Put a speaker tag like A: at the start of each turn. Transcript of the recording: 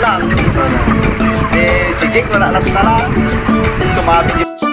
A: lang. Eh, sige, wala lang sana. Sumabi yung...